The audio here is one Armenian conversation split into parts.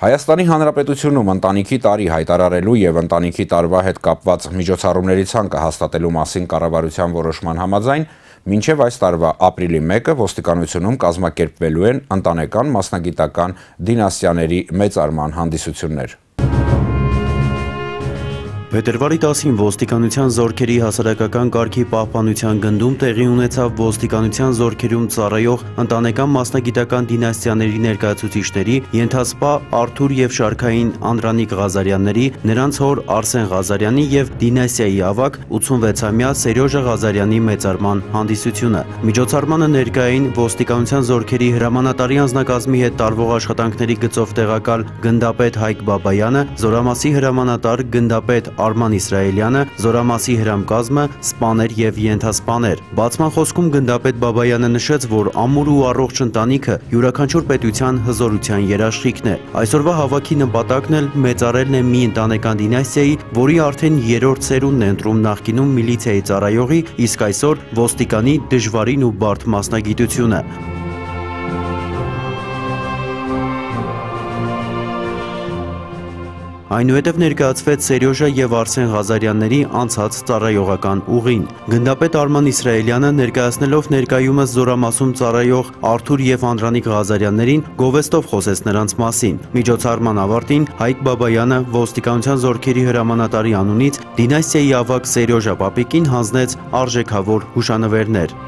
Հայաստանի Հանրապետությունում ընտանիքի տարի հայտարարելու եւ ընտանիքի տարվա հետ կապված միջոցառումների ցանկը հաստատելու մասին կառավարության որոշման համաձայն մինչև այս տարվա ապրիլի 1-ը ոստիկանությունում կազմակերպվելու են ընտանեկան մասնագիտական դինաստիաների մեծարման հանդիսություններ։ Փետրվարի 10-ին ոստիկանության զորքերի հասարակական կարգի պահպանության գնդում տեղի ունեցավ ոստիկանության զորքերում ծառայող ընտանեկան մասնագիտական դինաստիաների ներկայացուցիչների ենթասպա Արթուր եւ Շարքային Անդրանիկ Ղազարյանների, նրանց հոր Արսեն Ղազարյանի եւ դինաստիայի ավակ 86-ամյա Սերյոժա Ղազարյանի մեծարման հանդիսությունը։ Միջոցառմանը ներկային ոստիկանության զորքերի հրամանատարի անձնակազմի հետ տարվող աշխատանքների գծով տեղակալ գնդապետ Հայկ Բաբայանը, Զորամասի հրամանատար գնդապետ Արման Իսրայելյանը, Զորամասի հրամկազմը, սպաներ եւ ենթասպաներ։ Բացման խոսքում գնդապետ Բաբայանը նշեց, որ ամուր ու առողջ ընտանիքը յուրաքանչյուր պետության հզորության երաշխիքն է։ Այսօրվա հավաքի նպատակն էլ մեծարելն է մի ընտանեկան դինաստիայի, որի արդեն երրորդ սերունդն է ընտրում նախկինում միլիցիայի ծառայողի, իսկ այսօր ոստիկանի դժվարին ու բարդ մասնագիտությունը։ Այնուհետև ներկայացվեց Սերյոժա եւ Արսեն Ղազարյանների անցած ծառայողական ուղին։ Գնդապետ Արման Իսրայելյանը ներկայացնելով ներկայումս Զորամասում ծառայող Արթուր եւ Անդրանիկ Ղազարյաններին գովեստով խոսեց նրանց մասին։ Միջոցառման ավարտին Հայկ Բաբայանը ոստիկանության զորքերի հրամանատարի անունից դինաստիայի ավակ Սերյոժա Պապիկին հանձնեց արժեքավոր հուշանվերներ։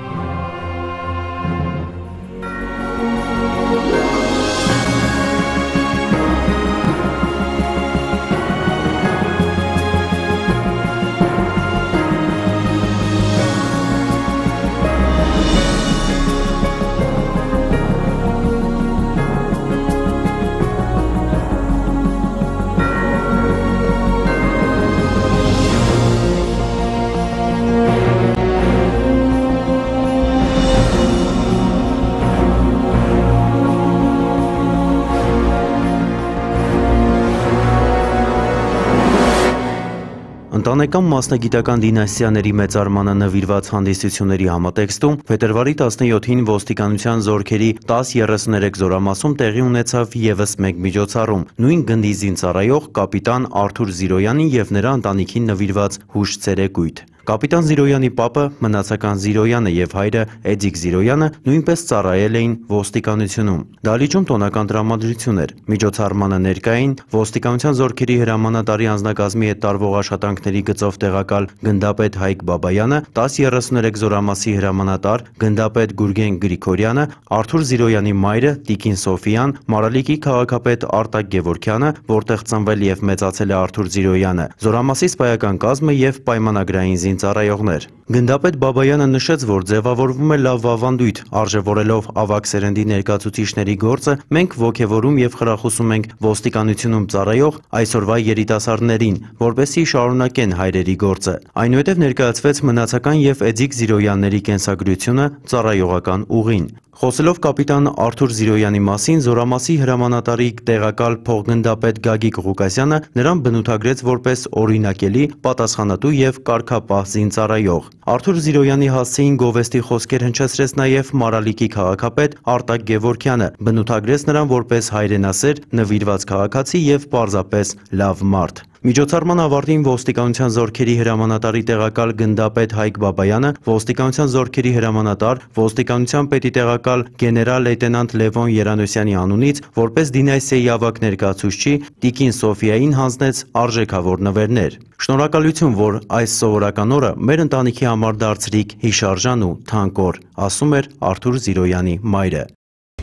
Ընտանեկան մասնագիտական դինաստիաների մեծարմանը նվիրված հանդիսությունների համատեքստում փետրվարի 17-ին ոստիկանության զորքերի 1033 զորամասում տեղի ունեցավ եւս մեկ միջոցառում։ Նույն գնդի զինծառայող կապիտան Արթուր Զիրոյանին եւ նրա ընտանիքին նվիրված հուշ ցերեկույթ։ Կապիտան Զիրոյանի պապը, մնացական Զիրոյանը եւ հայրը Էդիկ Զիրոյանը նույնպես ծառայել էին ոստիկանությունում։ Դալիճում տոնական տրամադրություն էր։ Միջոցառմանը ներկային ոստիկանության զորքերի հրամանատարի անձնակազմի հետ տարվող աշխատանքների գծով տեղակալ գնդապետ Հայկ Բաբայանը, 1033 զորամասի հրամանատար գնդապետ Գուրգեն Գրիգորյանը, Արթուր Զիրոյանի մայրը Տիկին Սոֆիան, Մարալիկի քաղաքապետ Արտակ Գևորքյանը, որտեղ ծնվել եւ մեծացել է Արթուր Զիրոյանը, զորամասի սպայական կազմը եւ պայմանագրային զինծառայողներ։ Գնդապետ Բաբայանը նշեց, որ ձևավորվում է լավ ավանդույթ, արժևորելով ավակ սերնդի ներկայացուցիչների գործը, մենք ողջևորում եւ խրախուսում ենք ոստիկանությունում ծառայող այսօրվա երիտասարդներին, որպեսզի շարունակեն հայրերի գործը։ Այնուհետև ներկայացվեց մնացական եւ Էդիկ Զիրոյանների կենսագրությունը ծառայողական ուղին։ Խոսելով կապիտան Արթուր Զիրոյանի մասին Զորամասի հրամանատարի տեղակալ փոխգնդապետ Գագիկ Ղուկասյանը նրան բնութագրեց որպես օրինակելի, պատասխանատու եւ կարգապահ զինծառայող։ Արթուր Զիրոյանի հասցեին գովեստի խոսքեր հնչեցրեց նաեւ Մարալիկի քաղաքապետ Արտակ Գևորքյանը, բնութագրեց նրան որպես հայրենասեր, նվիրված քաղաքացի եւ պարզապես լավ մարդ։ Միջոցառման ավարտին ոստիկանության զորքերի հրամանատարի տեղակալ գնդապետ Հայկ Բաբայանը, ոստիկանության զորքերի հրամանատար, ոստիկանության պետի տեղակալ գեներալ լեյտենանտ Լևոն Երանոսյանի անունից, որպես դինաստիայի ավակ ներկայացուցչի, Տիկին Սոֆիային հանձնեց արժեքավոր նվերներ։ Շնորհակալություն, որ այս սովորական օրը մեր ընտանիքի համար դարձրիք հիշարժան ու թանկ օր, ասում էր Արթուր Զիրոյանի մայրը։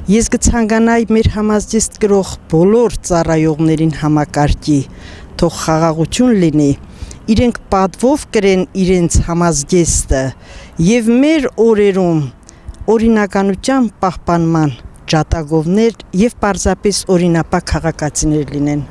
Ես կցանկանայի մեր համազգեստ գրող բոլոր ծառայողներին համակարգի թող խաղաղություն լինի, իրենք պատվով կրեն իրենց համազգեստը եւ մեր օրերում օրինականության պահպանման ջատագովներ եւ պարզապես օրինապակ քաղաքացիներ լինեն։